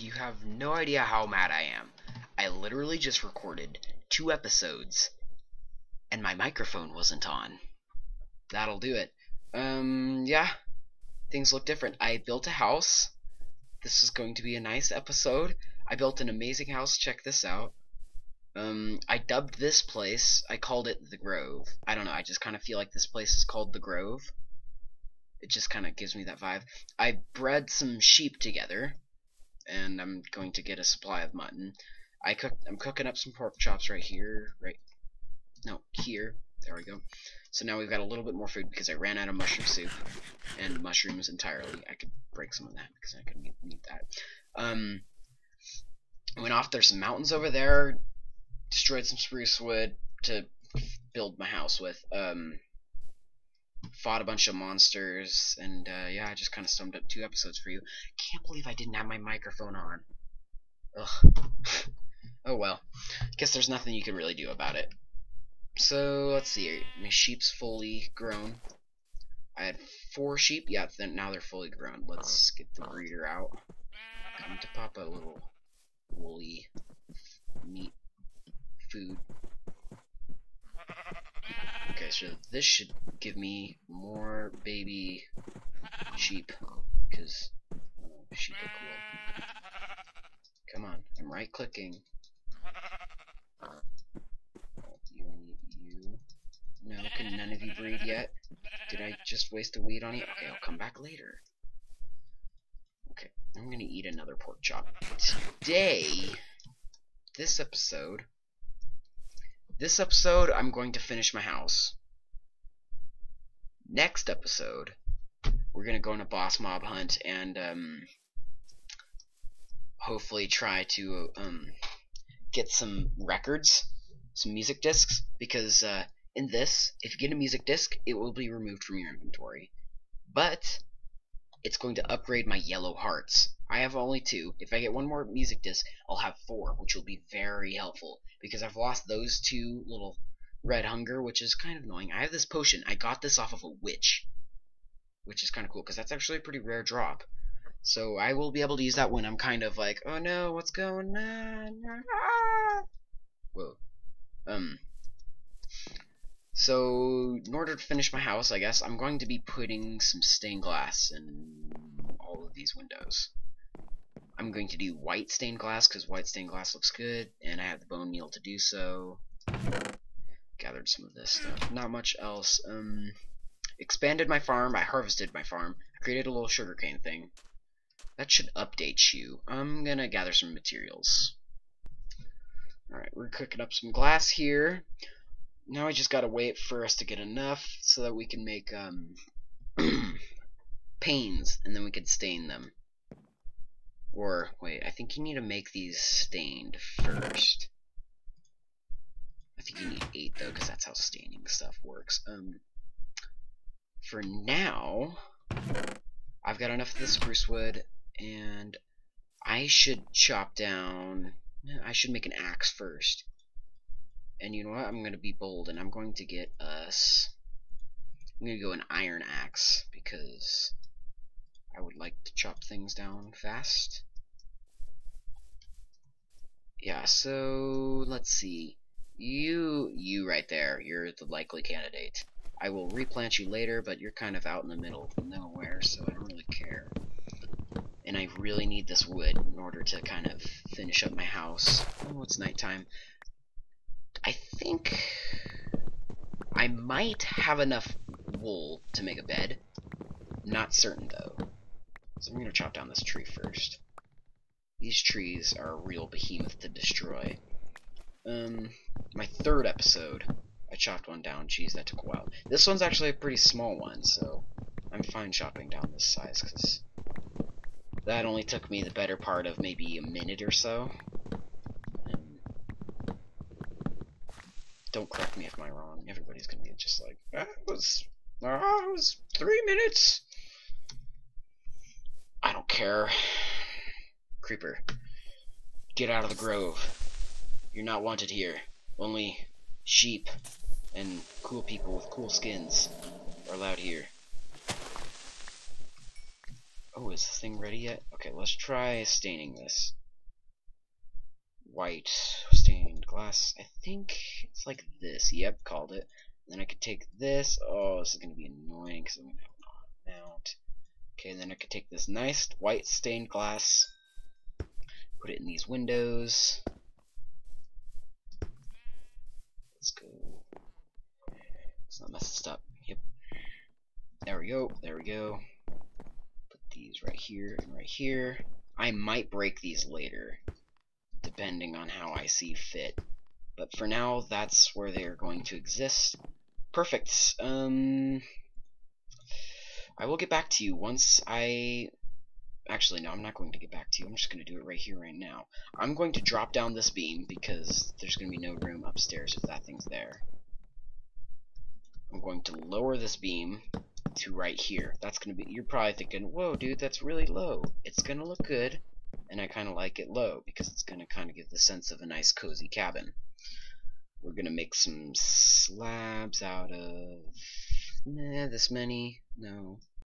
you have no idea how mad I am. I literally just recorded two episodes and my microphone wasn't on. That'll do it. Um, yeah. Things look different. I built a house. This is going to be a nice episode. I built an amazing house. Check this out. Um, I dubbed this place. I called it the Grove. I don't know. I just kind of feel like this place is called the Grove. It just kind of gives me that vibe. I bred some sheep together, and I'm going to get a supply of mutton. I cook. I'm cooking up some pork chops right here. Right. No, here. There we go. So now we've got a little bit more food because I ran out of mushroom soup and mushrooms entirely. I could break some of that because I could need, that. Um, went off. There's some mountains over there. Destroyed some spruce wood to build my house with. Um, fought a bunch of monsters, and uh, yeah, I just kind of summed up two episodes for you. Can't believe I didn't have my microphone on. Ugh. oh well. Guess there's nothing you can really do about it. So let's see. My sheep's fully grown. I had four sheep. Yeah, then now they're fully grown. Let's get the breeder out. Come to pop a little woolly meat food. This should give me more baby sheep, because sheep are cool. Come on, I'm right clicking. You, you. No, can none of you breed yet? Did I just waste a weed on you? Okay, I'll come back later. Okay, I'm gonna eat another pork chop. Today, this episode, this episode, I'm going to finish my house. Next episode, we're gonna go on a boss mob hunt and um, hopefully try to um, get some records, some music discs, because uh, in this, if you get a music disc, it will be removed from your inventory. But it's going to upgrade my yellow hearts. I have only two. If I get one more music disc, I'll have four, which will be very helpful because I've lost those two little red hunger, which is kind of annoying. I have this potion. I got this off of a witch, which is kind of cool because that's actually a pretty rare drop. So I will be able to use that when I'm kind of like, oh no, what's going on? Whoa. Um. So, in order to finish my house, I guess, I'm going to be putting some stained glass in all of these windows. I'm going to do white stained glass, because white stained glass looks good, and I have the bone meal to do so. Gathered some of this stuff. Not much else. Um, expanded my farm. I harvested my farm. Created a little sugarcane thing. That should update you. I'm gonna gather some materials. Alright, we're cooking up some glass here now I just gotta wait for us to get enough so that we can make um, panes and then we can stain them. Or, wait, I think you need to make these stained first. I think you need 8 though, because that's how staining stuff works. Um, for now, I've got enough of the spruce wood, and I should chop down... I should make an axe first. And you know what? I'm to be bold and I'm going to get us. I'm to go an iron axe because I would like to chop things down fast. Yeah, so let's see. You, you right there, you're the likely candidate. I will replant you later, but you're kind of out in the middle of nowhere, so I don't really care. And I really need this wood in order to kind of finish up my house. Oh, it's nighttime. I think I might have enough wool to make a bed. Not certain though. So I'm gonna chop down this tree first. These trees are a real behemoth to destroy. Um, my third episode, I chopped one down. Jeez, that took a while. This one's actually a pretty small one, so I'm fine chopping down this size, because that only took me the better part of maybe a minute or so. don't correct me if I'm wrong. Everybody's gonna be just like, that was, that was three minutes. I don't care. Creeper, get out of the grove. You're not wanted here. Only sheep and cool people with cool skins are allowed here. Oh, is this thing ready yet? Okay, let's try staining this. White stained glass. I think it's like this. Yep, called it. Then I could take this. Oh, this is going to be annoying because I'm going to have an mount. Okay, then I could take this nice white stained glass, put it in these windows. Let's go. Let's not mess this up. Yep. There we go. There we go. Put these right here and right here. I might break these later, depending on how I see fit. But for now, that's where they're going to exist. Perfect. Um, I will get back to you once I... Actually, no, I'm not going to get back to you. I'm just going to do it right here, right now. I'm going to drop down this beam because there's going to be no room upstairs if that thing's there. I'm going to lower this beam to right here. That's going to be... You're probably thinking, whoa, dude, that's really low. It's going to look good, and I kind of like it low because it's going to kind of give the sense of a nice, cozy cabin. We're going to make some slabs out of... This many. No.